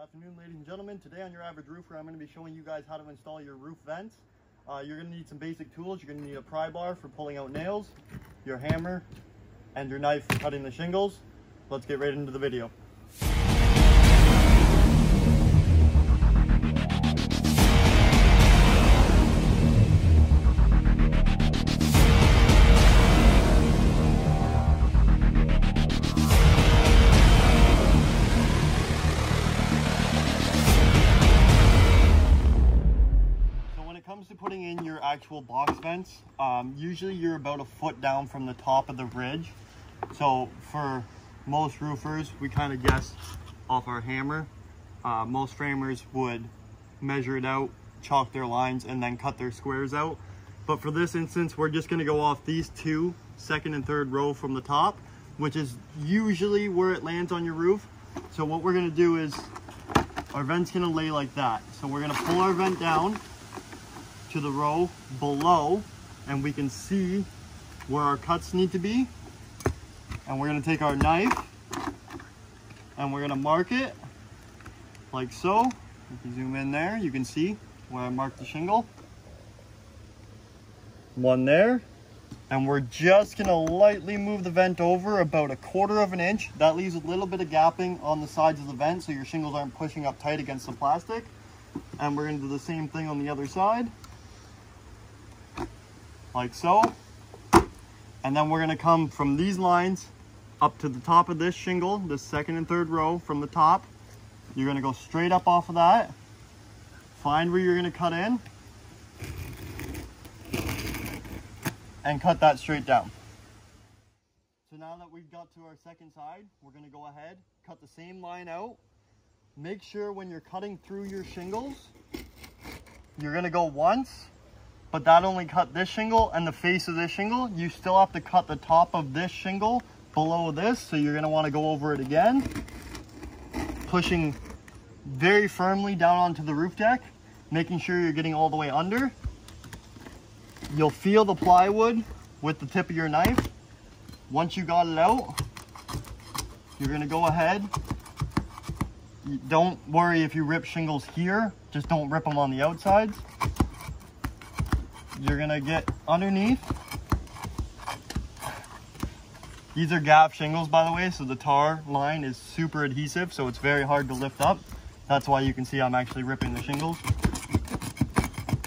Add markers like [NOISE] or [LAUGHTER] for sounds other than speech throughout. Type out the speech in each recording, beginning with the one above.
afternoon, ladies and gentlemen. Today on Your Average Roofer, I'm going to be showing you guys how to install your roof vents. Uh, you're going to need some basic tools. You're going to need a pry bar for pulling out nails, your hammer, and your knife for cutting the shingles. Let's get right into the video. Actual box vents, um, usually you're about a foot down from the top of the ridge. So for most roofers, we kind of guess off our hammer. Uh, most framers would measure it out, chalk their lines, and then cut their squares out. But for this instance, we're just gonna go off these two, second and third row from the top, which is usually where it lands on your roof. So what we're gonna do is, our vent's gonna lay like that. So we're gonna pull our vent down, to the row below and we can see where our cuts need to be. And we're gonna take our knife and we're gonna mark it like so. If you zoom in there, you can see where I marked the shingle. One there. And we're just gonna lightly move the vent over about a quarter of an inch. That leaves a little bit of gapping on the sides of the vent so your shingles aren't pushing up tight against the plastic. And we're gonna do the same thing on the other side like so. And then we're gonna come from these lines up to the top of this shingle, the second and third row from the top. You're gonna go straight up off of that. Find where you're gonna cut in. And cut that straight down. So now that we've got to our second side, we're gonna go ahead, cut the same line out. Make sure when you're cutting through your shingles, you're gonna go once but that only cut this shingle and the face of this shingle. You still have to cut the top of this shingle below this, so you're gonna wanna go over it again, pushing very firmly down onto the roof deck, making sure you're getting all the way under. You'll feel the plywood with the tip of your knife. Once you got it out, you're gonna go ahead. Don't worry if you rip shingles here, just don't rip them on the outsides you're gonna get underneath. These are GAF shingles, by the way, so the tar line is super adhesive, so it's very hard to lift up. That's why you can see I'm actually ripping the shingles.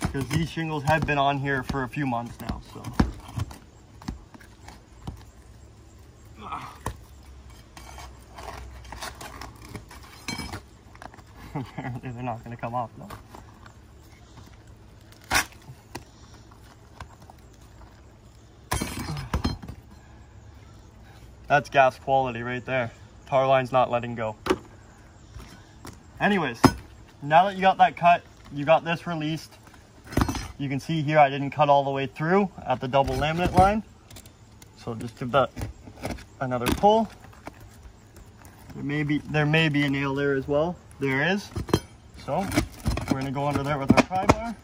Because these shingles have been on here for a few months now, so. [LAUGHS] Apparently they're not gonna come off though. That's GAF quality right there. Tar line's not letting go. Anyways, now that you got that cut, you got this released. You can see here I didn't cut all the way through at the double laminate line. So just give that another pull. There may be there may be a nail there as well. There is. So we're gonna go under there with our pry bar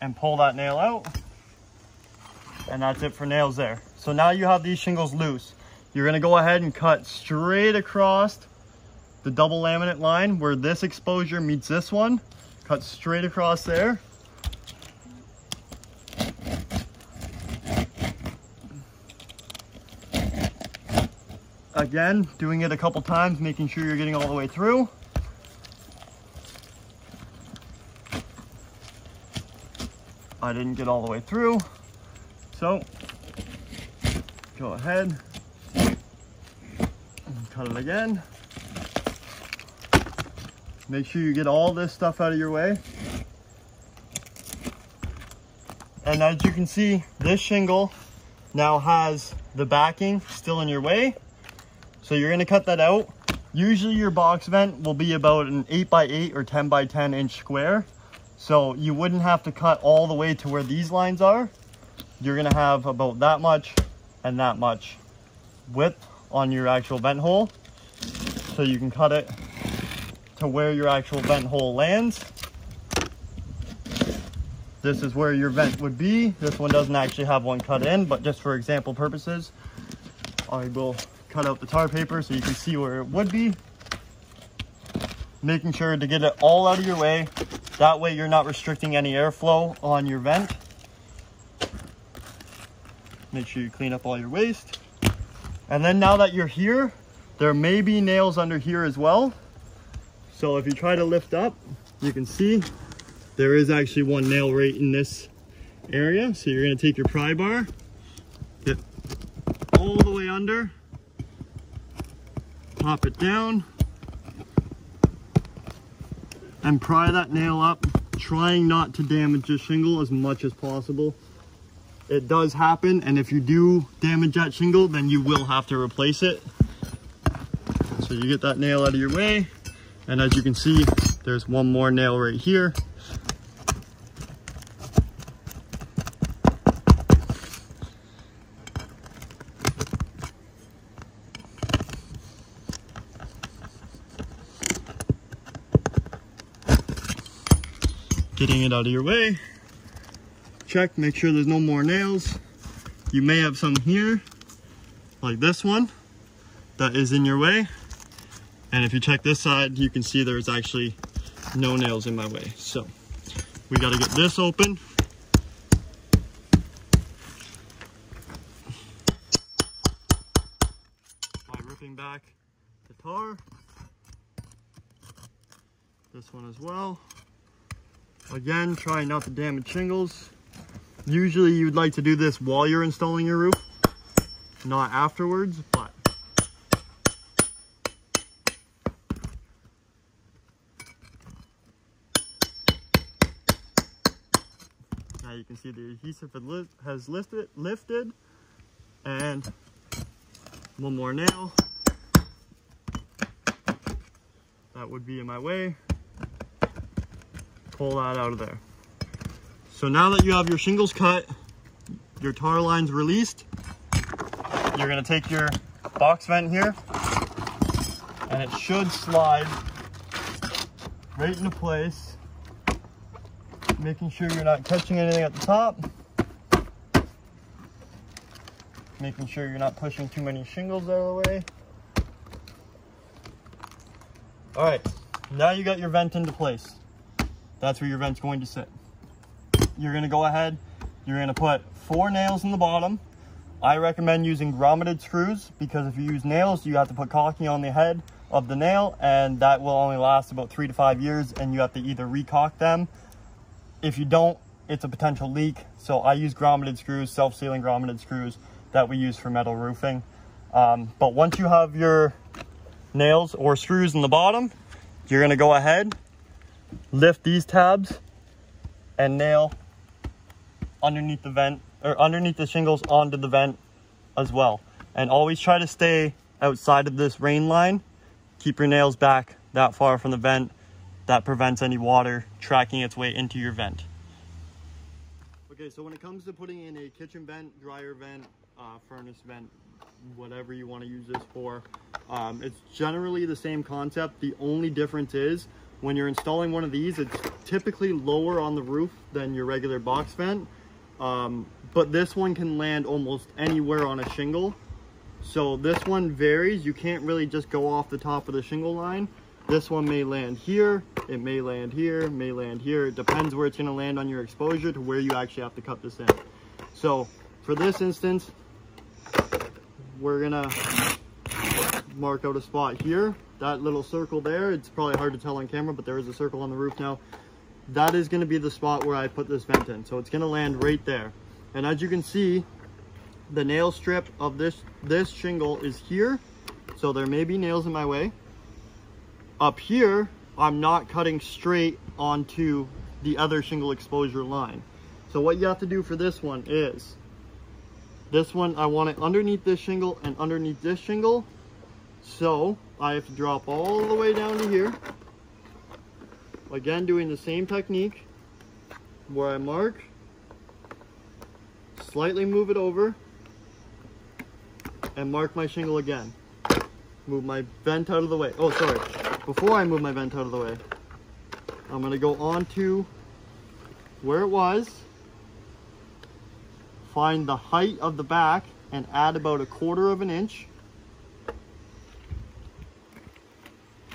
and pull that nail out. And that's it for nails there. So now you have these shingles loose. You're gonna go ahead and cut straight across the double laminate line where this exposure meets this one. Cut straight across there. Again, doing it a couple times, making sure you're getting all the way through. I didn't get all the way through. So go ahead cut it again. Make sure you get all this stuff out of your way. And as you can see, this shingle now has the backing still in your way. So you're gonna cut that out. Usually your box vent will be about an eight by eight or 10 by 10 inch square. So you wouldn't have to cut all the way to where these lines are. You're gonna have about that much and that much width on your actual vent hole. So you can cut it to where your actual vent hole lands. This is where your vent would be. This one doesn't actually have one cut in, but just for example purposes, I will cut out the tar paper so you can see where it would be. making sure to get it all out of your way. That way you're not restricting any airflow on your vent. Make sure you clean up all your waste. And then now that you're here, there may be nails under here as well. So if you try to lift up, you can see there is actually one nail right in this area. So you're gonna take your pry bar, get all the way under, pop it down, and pry that nail up, trying not to damage the shingle as much as possible. It does happen, and if you do damage that shingle, then you will have to replace it. So you get that nail out of your way, and as you can see, there's one more nail right here. getting it out of your way. Check, make sure there's no more nails. You may have some here, like this one, that is in your way. And if you check this side, you can see there's actually no nails in my way. So we gotta get this open. By ripping back the tar. This one as well. Again, try not to damage shingles. Usually you'd like to do this while you're installing your roof, not afterwards, but now you can see the adhesive has lifted, lifted. And one more nail. That would be in my way. Pull that out of there. So now that you have your shingles cut, your tar lines released, you're gonna take your box vent here and it should slide right into place, making sure you're not catching anything at the top, making sure you're not pushing too many shingles out of the way. All right, now you got your vent into place that's where your vent's going to sit. You're gonna go ahead, you're gonna put four nails in the bottom. I recommend using grommeted screws because if you use nails, you have to put caulking on the head of the nail and that will only last about three to five years and you have to either recaulk them. If you don't, it's a potential leak. So I use grommeted screws, self-sealing grommeted screws that we use for metal roofing. Um, but once you have your nails or screws in the bottom, you're gonna go ahead lift these tabs and nail underneath the vent or underneath the shingles onto the vent as well. And always try to stay outside of this rain line. Keep your nails back that far from the vent. That prevents any water tracking its way into your vent. Okay, so when it comes to putting in a kitchen vent, dryer vent, uh, furnace vent, whatever you want to use this for, um, it's generally the same concept. The only difference is when you're installing one of these, it's typically lower on the roof than your regular box vent. Um, but this one can land almost anywhere on a shingle. So this one varies. You can't really just go off the top of the shingle line. This one may land here, it may land here, may land here. It depends where it's gonna land on your exposure to where you actually have to cut this in. So for this instance, we're gonna mark out a spot here that little circle there, it's probably hard to tell on camera, but there is a circle on the roof now. That is gonna be the spot where I put this vent in. So it's gonna land right there. And as you can see, the nail strip of this, this shingle is here. So there may be nails in my way. Up here, I'm not cutting straight onto the other shingle exposure line. So what you have to do for this one is, this one, I want it underneath this shingle and underneath this shingle. So I have to drop all the way down to here. Again, doing the same technique where I mark, slightly move it over, and mark my shingle again. Move my vent out of the way. Oh, sorry. Before I move my vent out of the way, I'm gonna go on to where it was, find the height of the back, and add about a quarter of an inch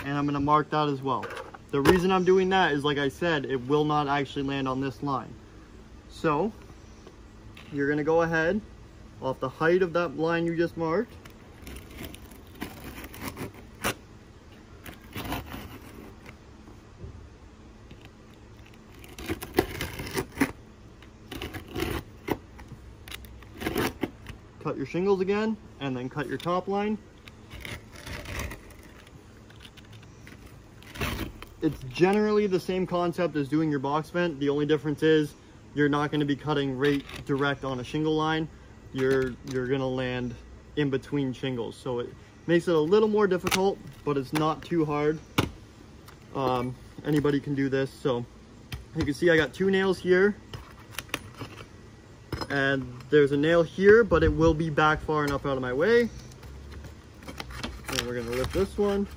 and I'm gonna mark that as well. The reason I'm doing that is like I said, it will not actually land on this line. So you're gonna go ahead off the height of that line you just marked. Cut your shingles again and then cut your top line. It's generally the same concept as doing your box vent. The only difference is you're not going to be cutting right direct on a shingle line. You're, you're going to land in between shingles. So it makes it a little more difficult, but it's not too hard. Um, anybody can do this. So you can see I got two nails here and there's a nail here, but it will be back far enough out of my way. And we're gonna lift this one.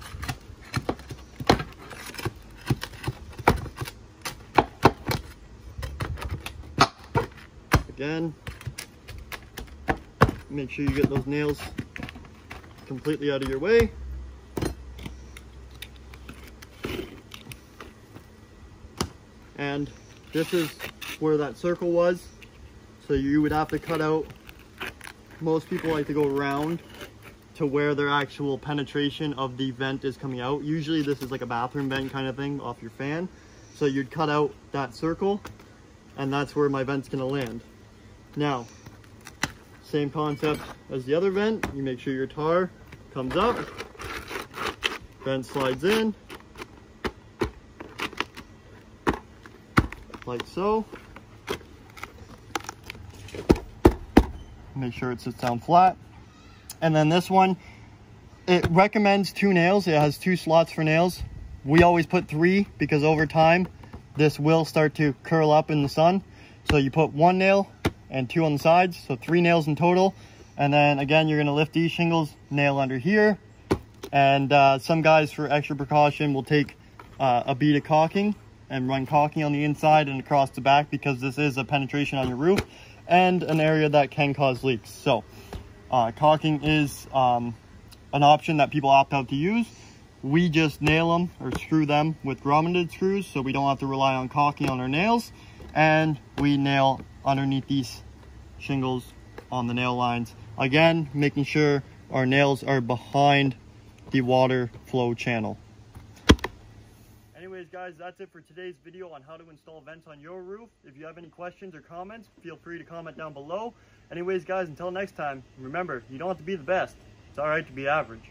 Again, make sure you get those nails completely out of your way. And this is where that circle was. So you would have to cut out, most people like to go around to where their actual penetration of the vent is coming out. Usually this is like a bathroom vent kind of thing off your fan. So you'd cut out that circle and that's where my vent's gonna land. Now, same concept as the other vent. You make sure your tar comes up, vent slides in, like so. Make sure it sits down flat. And then this one, it recommends two nails. It has two slots for nails. We always put three because over time, this will start to curl up in the sun. So you put one nail and two on the sides, so three nails in total. And then again, you're gonna lift these shingles, nail under here. And uh, some guys, for extra precaution, will take uh, a bead of caulking and run caulking on the inside and across the back because this is a penetration on your roof and an area that can cause leaks. So uh, caulking is um, an option that people opt out to use. We just nail them or screw them with grommeted screws so we don't have to rely on caulking on our nails. And we nail underneath these shingles on the nail lines. Again, making sure our nails are behind the water flow channel. Anyways, guys, that's it for today's video on how to install vents on your roof. If you have any questions or comments, feel free to comment down below. Anyways, guys, until next time, remember, you don't have to be the best. It's all right to be average.